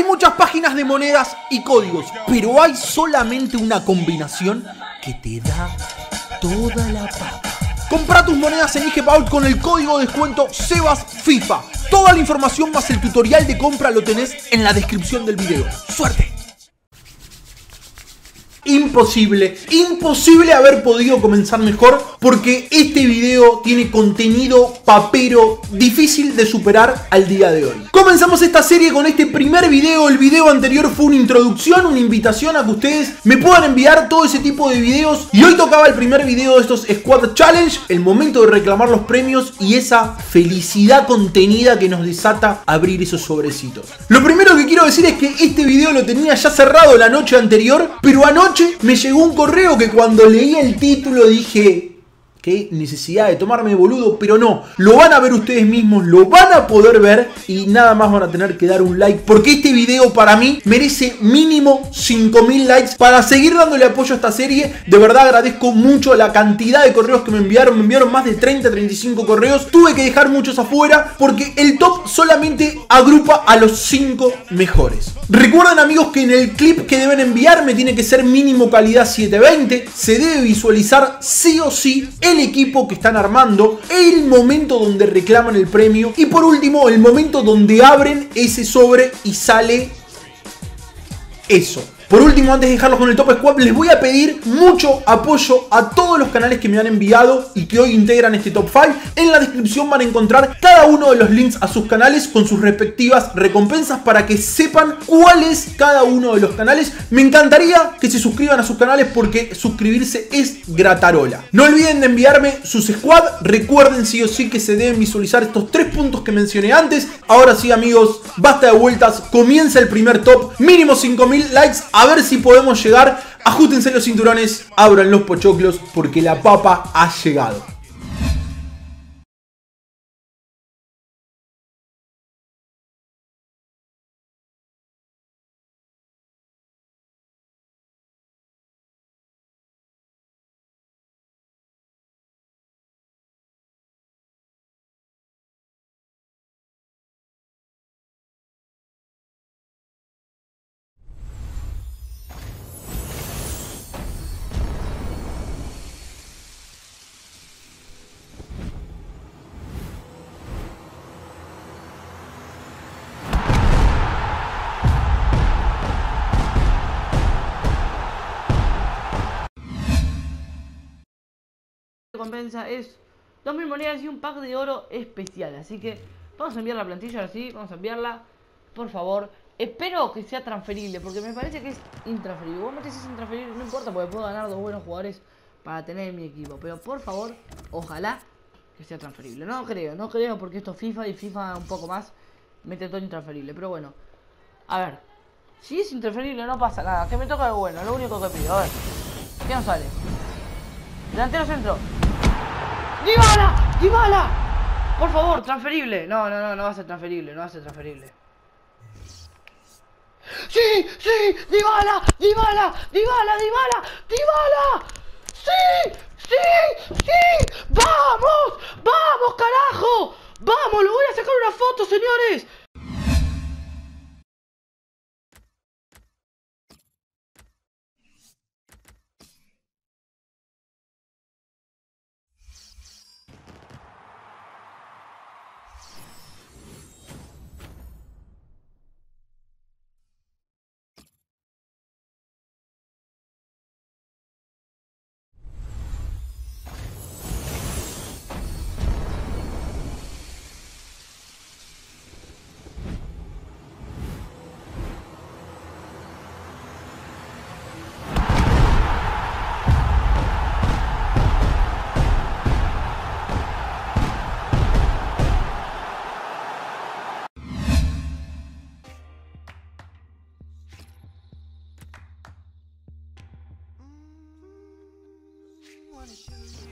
Hay muchas páginas de monedas y códigos, pero hay solamente una combinación que te da toda la papa. Compra tus monedas en IGPAUL con el código de descuento SEBASFIFA. Toda la información más el tutorial de compra lo tenés en la descripción del video. ¡Suerte! Imposible, imposible haber podido comenzar mejor porque este video tiene contenido papero difícil de superar al día de hoy. Comenzamos esta serie con este primer video, el video anterior fue una introducción, una invitación a que ustedes me puedan enviar todo ese tipo de videos y hoy tocaba el primer video de estos Squad Challenge, el momento de reclamar los premios y esa felicidad contenida que nos desata abrir esos sobrecitos. Lo primero que quiero decir es que este video lo tenía ya cerrado la noche anterior, pero anoche me llegó un correo que cuando leí el título dije, qué necesidad de tomarme boludo, pero no, lo van a ver ustedes mismos, lo van a poder ver y nada más van a tener que dar un like porque este video para mí merece mínimo 5000 likes para seguir dándole apoyo a esta serie. De verdad agradezco mucho la cantidad de correos que me enviaron, me enviaron más de 30, 35 correos, tuve que dejar muchos afuera porque el top solamente agrupa a los 5 mejores. Recuerden amigos que en el clip que deben enviarme tiene que ser mínimo calidad 720, se debe visualizar sí o sí equipo que están armando, el momento donde reclaman el premio y por último el momento donde abren ese sobre y sale eso. Por último, antes de dejarlos con el Top Squad, les voy a pedir mucho apoyo a todos los canales que me han enviado y que hoy integran este Top 5. En la descripción van a encontrar cada uno de los links a sus canales con sus respectivas recompensas para que sepan cuál es cada uno de los canales. Me encantaría que se suscriban a sus canales porque suscribirse es gratarola. No olviden de enviarme sus squad. Recuerden sí o sí que se deben visualizar estos tres puntos que mencioné antes. Ahora sí amigos, basta de vueltas. Comienza el primer top. Mínimo 5000 likes. Ver si podemos llegar. Ajustense los cinturones, abran los pochoclos porque la papa ha llegado. Recompensa es 2000 monedas y un pack de oro especial. Así que vamos a enviar la plantilla así, vamos a enviarla, por favor. Espero que sea transferible, porque me parece que es intransferible. Vos metes es intransferible, no importa, porque puedo ganar dos buenos jugadores para tener mi equipo. Pero por favor, ojalá que sea transferible. No creo, no creo, porque esto FIFA y FIFA un poco más mete todo intransferible. Pero bueno, a ver, si es intransferible no pasa nada. Que me toca algo bueno, lo único que pido. A ver, ¿qué nos sale? Delantero centro. ¡Dibala! ¡Dibala! Por favor, transferible. No, no, no, no va a ser transferible, no va a ser transferible. ¡Sí! ¡Sí! ¡Dibala! ¡Dibala! ¡Dibala! ¡Dibala! ¡Dibala! ¡Sí! ¡Sí! ¡Sí! wanna do.